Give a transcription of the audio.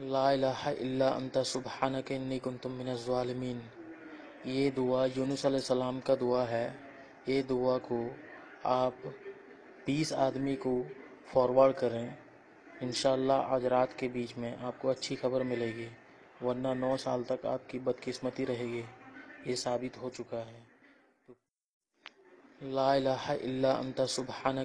ला इलाहा इल्ला अंता इन्नी कुन्तु मिनज़ ये दुआ यूनुस सलाम का दुआ है। ये दुआ को आप 20 आदमी को फॉरवर्ड करें। इन आज रात के बीच में आपको अच्छी खबर मिलेगी, वरना नौ साल तक आपकी बदकिस्मती रहेगी। ये साबित हो चुका है। ला इलाहा इल्ला अंता सुबहाना